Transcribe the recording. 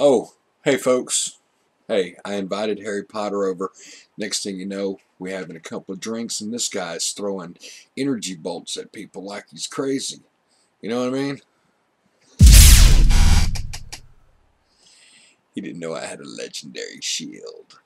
Oh, hey folks. Hey, I invited Harry Potter over. Next thing you know, we're having a couple of drinks and this guy's throwing energy bolts at people like he's crazy. You know what I mean? He didn't know I had a legendary shield.